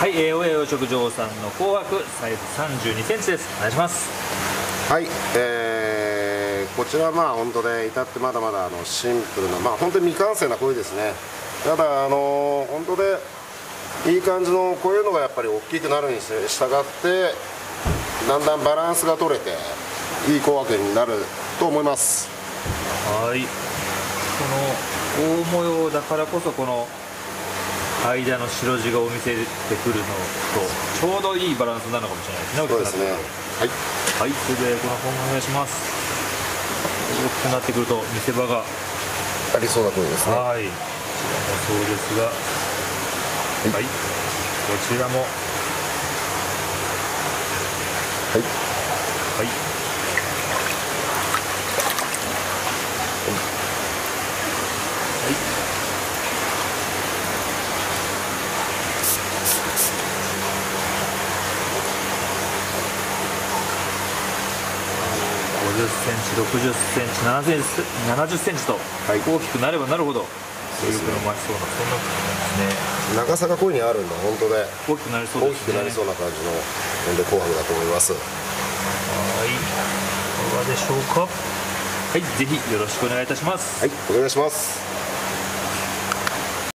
はい、えー、大江養殖場さんの紅白サイズ32センチです。お願いします。はい、えー、こちらまあ本当で至ってまだまだあのシンプルなまあ本当に未完成な声ですね。ただあの本当でいい感じのこういうのがやっぱり大きくなるに従ってだんだんバランスが取れていい紅白になると思います。はい。この大模様だからこそこの間の白地がお見せてくるのとちょうどいいバランスなのかもしれないですねね。はい。はい。それでこの本お願いします。大きくなってくると見せ場が。ありそうな声ですね。はい。こちらもそうですが。はい、こちらも。はい。はい。50センチ、60センチ、70センチと大きくなればなるほど、そうな、そんなですね。長さがこういうにあるんだ本当で大きくなりそうで大。きくなりそうな感じのほんで紅白だと思いますはい、いかがでしょうか？はい、ぜひよろしくお願いいたします。はいお願いします